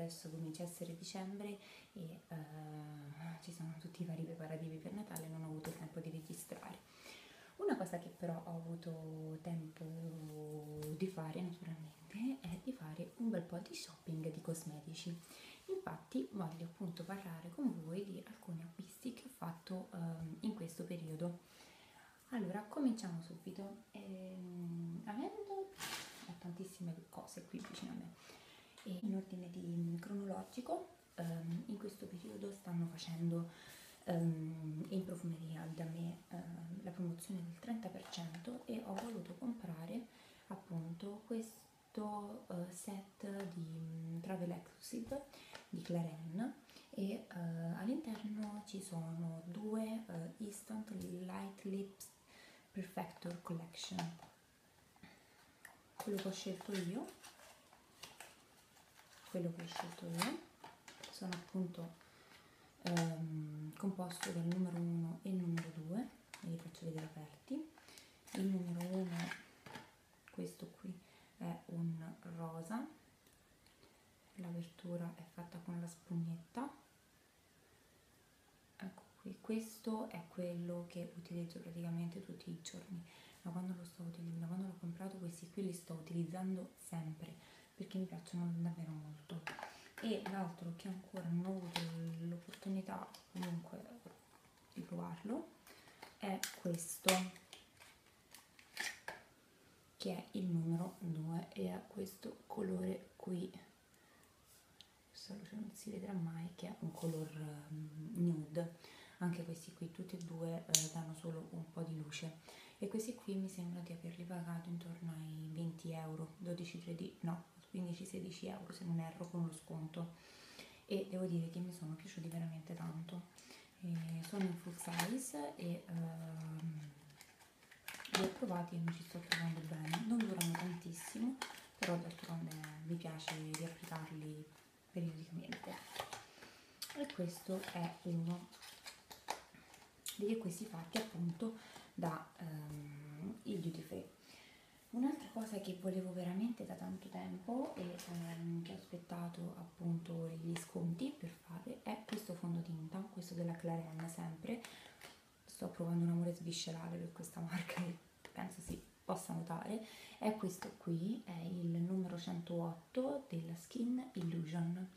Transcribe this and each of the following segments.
adesso comincia a essere dicembre e uh, ci sono tutti i vari preparativi per Natale, non ho avuto il tempo di registrare. Una cosa che però ho avuto tempo di fare naturalmente è di fare un bel po' di shopping di cosmetici. Infatti voglio appunto parlare con voi di alcuni acquisti che ho fatto um, in questo periodo. Allora, cominciamo subito. Ehm, avendo ho tantissime cose qui vicino a me e in ordine di cronologico, um, in questo periodo stanno facendo um, in profumeria da me um, la promozione del 30% e ho voluto comprare appunto questo uh, set di um, Travel Exclusive di Claren e uh, all'interno ci sono due uh, Instant Light Lips Perfector Collection. Quello che ho scelto io quello che ho scelto io sono appunto ehm, composto dal numero 1 e il numero 2 ve li faccio vedere aperti. Il numero 1 questo qui è un rosa. L'apertura è fatta con la spugnetta. Ecco qui. Questo è quello che utilizzo praticamente tutti i giorni. Ma quando lo sto utilizzando quando l'ho comprato questi qui li sto utilizzando sempre perché mi piacciono davvero molto. E l'altro che ancora non ho avuto l'opportunità comunque di provarlo è questo che è il numero 2 e ha questo colore qui. Questa luce non si vedrà mai che è un color um, nude. Anche questi qui tutti e due eh, danno solo un po' di luce. E questi qui mi sembra di averli pagato intorno ai 20 euro 12 13 no 15-16 euro se non erro con lo sconto. E devo dire che mi sono piaciuti veramente tanto. E sono in full size e ehm, li ho provati e mi ci sto trovando bene. Non durano tantissimo però d'altronde mi piace riapplicarli periodicamente. E questo è uno degli acquisti fatti appunto da um, il duty free cosa che volevo veramente da tanto tempo e ehm, che ho aspettato appunto gli sconti per fare è questo fondotinta, questo della Claren sempre. Sto provando un amore sviscerale per questa marca che penso si possa notare. È questo qui, è il numero 108 della Skin Illusion.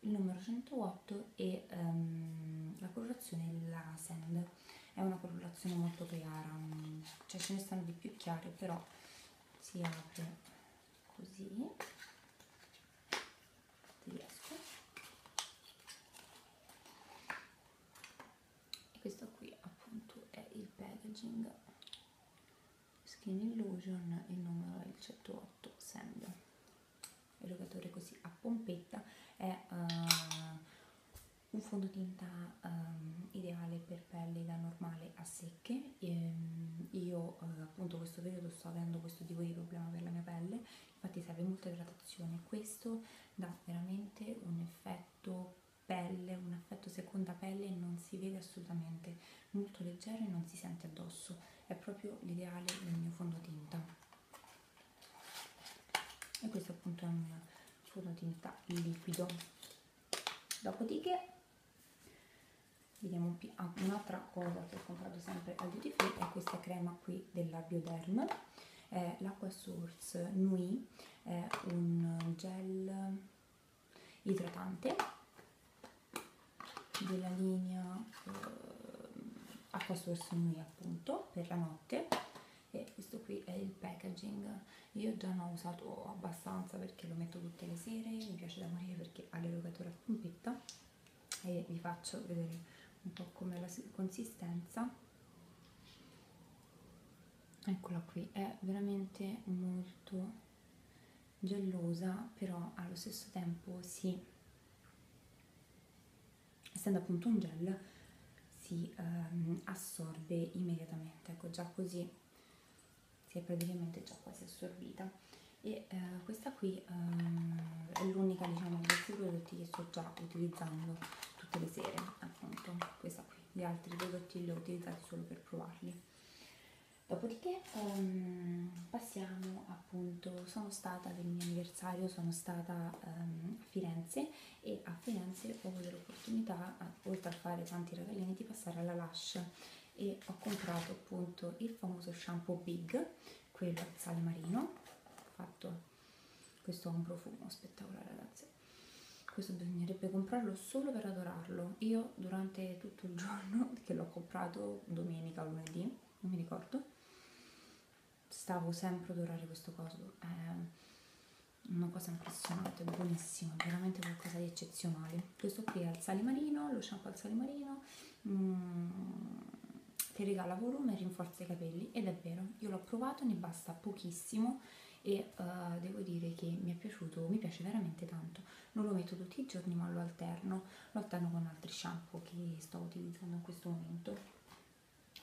Il numero 108 e um, la colorazione è la Sand. È una colorazione molto chiara, cioè ce ne stanno di più chiare però si apre così. Riesco. E questo qui appunto è il packaging. Skin illusion il numero è il 108 sand erogatore così a pompetta è uh, un fondotinta um, ideale per pelli da normale a secche. Ehm, io uh, appunto questo periodo sto avendo questo tipo di problema per la mia pelle. Infatti serve molta idratazione. Questo dà veramente un effetto pelle un effetto seconda pelle non si vede assolutamente. Molto leggero e non si sente addosso. È proprio l'ideale del mio fondotinta. E questo appunto è un fondotinta liquido. Dopodiché vediamo ah, un'altra cosa che ho comprato sempre al duty free è questa crema qui della Bioderm. È l'Aqua Source Nui è un gel idratante della linea eh, Acqua Source Nui appunto per la notte. E questo qui è il packaging. Io già ne ho usato abbastanza perché lo metto tutte le sere mi piace da morire perché ha l'erogatore a pompetta. E vi faccio vedere un po' come la consistenza. Eccola qui è veramente molto gellosa però allo stesso tempo si essendo appunto un gel si um, assorbe immediatamente. Ecco già così si è praticamente già quasi assorbita. E uh, questa qui uh, è l'unica diciamo di questi prodotti che sto già utilizzando tutte le sere appunto questa qui gli altri prodotti li ho utilizzati solo per provarli. Dopodiché um, passiamo appunto, sono stata il mio anniversario, sono stata um, a Firenze e a Firenze ho avuto l'opportunità, oltre a fare tanti regalini, di passare alla Lush e ho comprato appunto il famoso shampoo Big, quello al sale marino, ho fatto, questo è un profumo spettacolare ragazzi, questo bisognerebbe comprarlo solo per adorarlo, io durante tutto il giorno, che l'ho comprato domenica o lunedì, non mi ricordo, stavo sempre ad adorare questo coso. È una cosa impressionante, buonissimo, veramente qualcosa di eccezionale. Questo qui è al sale marino, lo shampoo al sale marino, mm, che regala volume e rinforza i capelli ed è vero, io l'ho provato, ne basta pochissimo e uh, devo dire che mi è piaciuto, mi piace veramente tanto. Non lo metto tutti i giorni ma lo alterno, lo alterno con altri shampoo che sto utilizzando in questo momento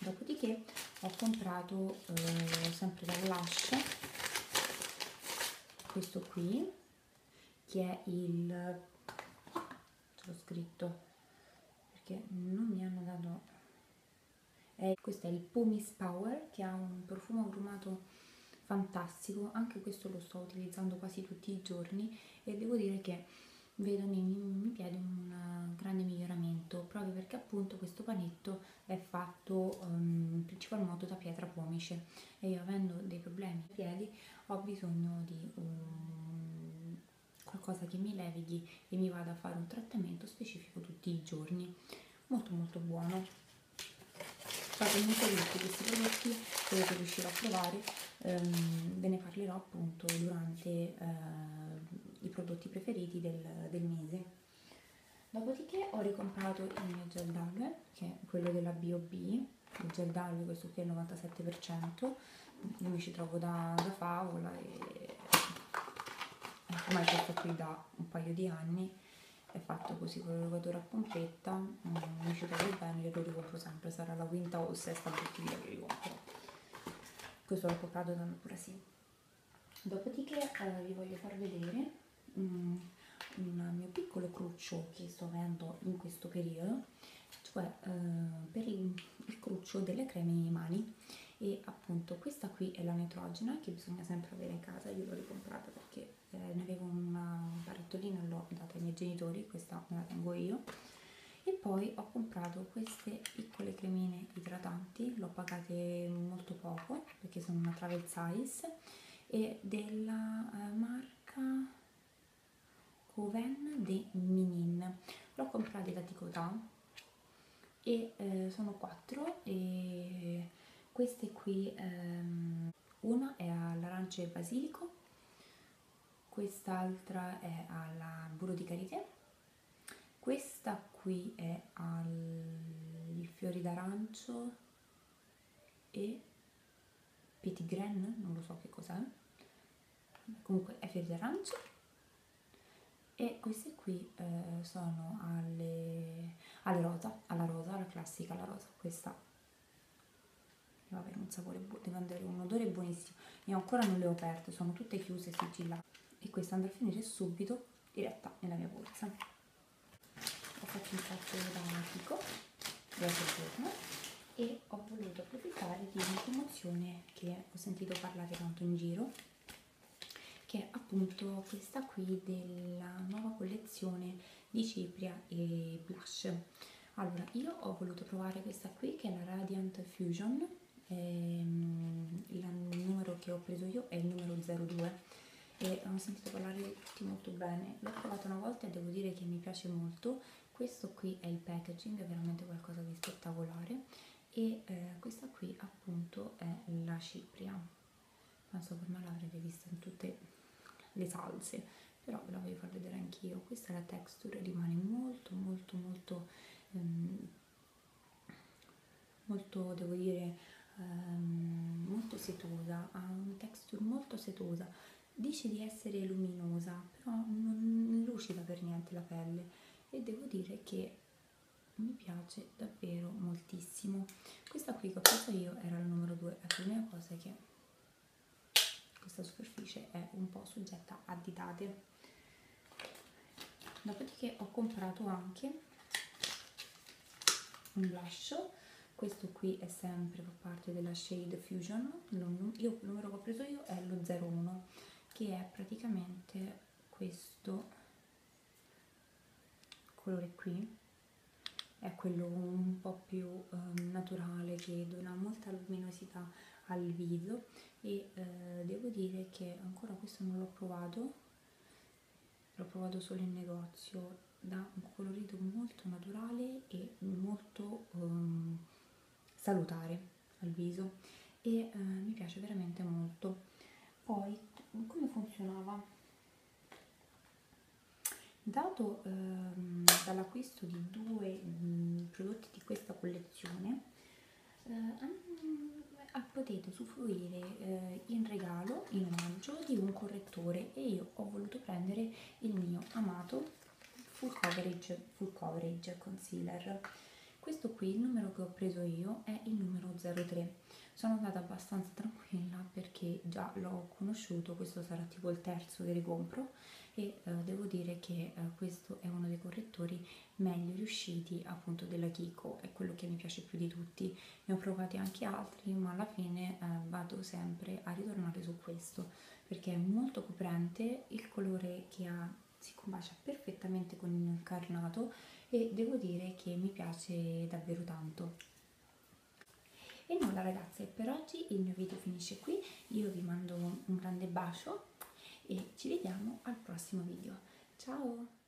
dopodiché ho comprato eh, sempre da Lush questo qui che è il ce l'ho scritto perché non mi hanno dato è, questo è il Pumice Power che ha un profumo agrumato fantastico anche questo lo sto utilizzando quasi tutti i giorni e devo dire che vedo nei miei piedi un eh, grande miglioramento proprio perché appunto questo panetto è fatto um, in principal modo da pietra pomice e io avendo dei problemi ai piedi ho bisogno di um, qualcosa che mi levighi e mi vada a fare un trattamento specifico tutti i giorni. Molto molto buono fate molto tutti questi prodotti dovete riuscire a provare um, ve ne parlerò appunto durante uh, i prodotti preferiti del, del mese. Dopodiché ho ricomprato il mio gel d'algue, che è quello della B.O.B, il gel d'algue, questo qui è il 97%, io mi ci trovo da, da favola e ormai questo qui da un paio di anni è fatto così con l'erogatore a pompetta, mm, mi ci trovo bene, io lo ricompro sempre, sarà la quinta o sesta bottiglia che ricompro. Questo l'ho comprato da Pura Dopodiché eh, vi voglio far vedere un, un mio piccolo cruccio che sto avendo in questo periodo, cioè eh, per il, il cruccio delle creme mani e appunto questa qui è la neutrogena che bisogna sempre avere in casa, io l'ho ricomprata perché eh, ne avevo una barattolina e l'ho data ai miei genitori, questa me la tengo io. E poi ho comprato queste piccole cremine idratanti, l'ho pagate molto poco perché sono una travel size e della eh, marca Coven de Minin. L'ho comprata da Ticotà e eh, sono quattro e queste qui ehm, una è all'arancia e basilico quest'altra è alla burro di karité questa qui è al fiori d'arancio e petit grain non lo so che cos'è. Comunque è fiori d'arancio. E queste qui eh, sono alle, alle rosa, alla rosa, la classica, la rosa, questa. Avere un sapore, deve avere un odore buonissimo, io ancora non le ho aperte, sono tutte chiuse, sigillate e questa andrà a finire subito diretta nella mia borsa. Ho fatto un sacco da giorno e ho voluto approfittare di una promozione che ho sentito parlare tanto in giro che è appunto questa qui della nuova collezione di Cipria e Blush. Allora, io ho voluto provare questa qui che è la Radiant Fusion, ehm, il numero che ho preso io è il numero 02 e ho sentito parlare tutti molto bene. L'ho provata una volta e devo dire che mi piace molto. Questo qui è il packaging, è veramente qualcosa di spettacolare e eh, questa qui appunto è la Cipria. Penso per me l'avrete vista in tutte le salse però ve la voglio far vedere anch'io questa è la texture rimane molto molto molto um, molto devo dire um, molto setosa ha una texture molto setosa dice di essere luminosa però non lucida per niente la pelle. E devo dire che mi piace davvero moltissimo. Questa qui che ho preso io era la numero 2 ecco l'unica cosa è che questa superficie è un po' soggetta a ditate. Dopodiché ho comprato anche un blush. Questo qui è sempre fa parte della Shade Fusion, io, il numero che ho preso io è lo 01, che è praticamente questo colore qui, è quello un po' più um, naturale che dona molta luminosità al viso e eh, devo dire che ancora questo non l'ho provato. L'ho provato solo in negozio dà un colorito molto naturale e molto um, salutare al viso e uh, mi piace veramente molto poi come funzionava dato um, dall'acquisto di due um, prodotti di questa collezione uh, potete usufruire eh, in regalo, in omaggio, di un correttore e io ho voluto prendere il mio amato full coverage, full coverage concealer. Questo qui, il numero che ho preso io, è il numero 03. Sono andata abbastanza tranquilla perché già l'ho conosciuto, questo sarà tipo il terzo che ricompro e eh, devo dire che eh, questo è uno dei correttori meglio riusciti appunto della Kiko, è quello che mi piace più di tutti. Ne ho provati anche altri, ma alla fine eh, vado sempre a ritornare su questo perché è molto coprente, il colore che ha si combacia perfettamente con il mio incarnato e devo dire che mi piace davvero tanto. E nulla ragazze, per oggi il mio video finisce qui, io vi mando un grande bacio e ci vediamo al prossimo video. Ciao!